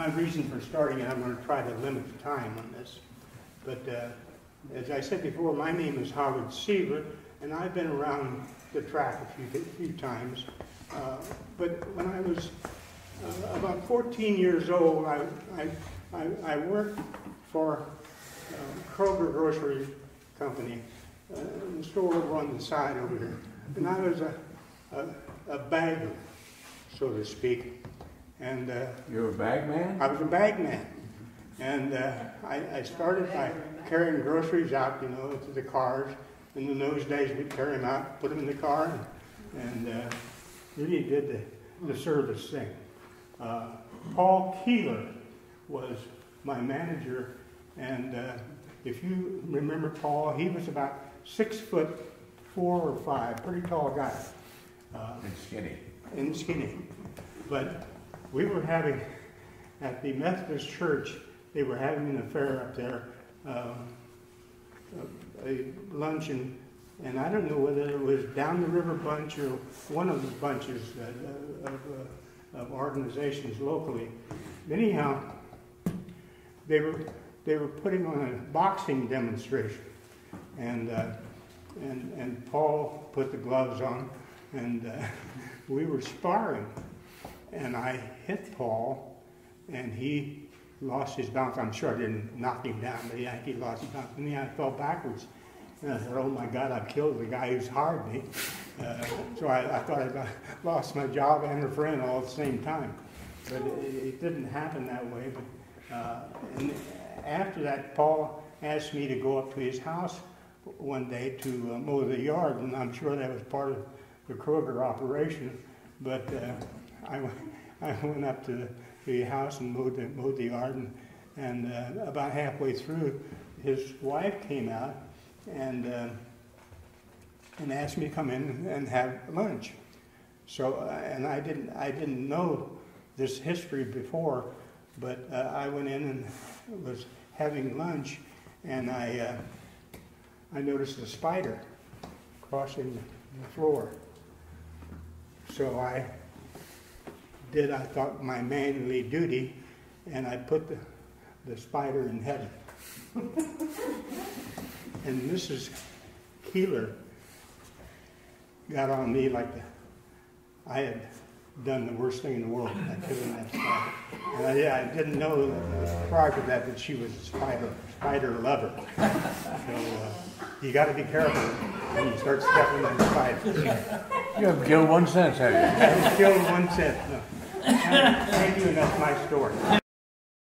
my reason for starting, and I'm going to try to limit the time on this, but uh, as I said before, my name is Howard Seaver, and I've been around the track a few, few times. Uh, but when I was uh, about 14 years old, I, I, I, worked for uh, Kroger Grocery Company, uh, the store over on the side over here. And I was a, a, a bagger, so to speak. And uh, you were a bag man? I was a bag man. And uh, I, I started by carrying groceries out, you know, to the cars. And in those days, we'd carry them out, put them in the car, and, and uh, really did the, the service thing. Uh, Paul Keeler was my manager, and uh, if you remember Paul, he was about six foot four or five, pretty tall guy. Uh, and skinny. And skinny. But we were having, at the Methodist Church, they were having an affair up there, uh, a luncheon, and I don't know whether it was Down the River Bunch or one of the bunches that, uh, of, uh, of organizations locally. Anyhow, they were they were putting on a boxing demonstration, and uh, and and Paul put the gloves on, and uh, we were sparring, and I hit Paul, and he lost his balance. I'm sure I didn't knock him down, but yeah, he lost his balance. And then I fell backwards. And I said, oh my God, I've killed the guy who's hired me. Uh, so I, I, thought I lost my job and a friend all at the same time. But it, it didn't happen that way. But uh, after that, Paul asked me to go up to his house one day to uh, mow the yard, and I'm sure that was part of the Kroger operation. But uh, I, I went up to the house and mowed the, mowed the yard. And, and uh, about halfway through, his wife came out and, uh, and asked me to come in and have lunch. So, uh, and I didn't, I didn't know this history before, but uh, I went in and was having lunch, and I, uh, I noticed a spider crossing the floor. So I did, I thought, my manly duty, and I put the, the spider in heaven. and Mrs. Keeler got on me like the, I had done the worst thing in the world. I killed that spider. And I, I didn't know prior to that that she was a spider, spider lover. So uh, you got to be careful when you start stepping on spiders. You haven't killed one since, have you? I haven't killed one since, no. Thank you, and that's my story.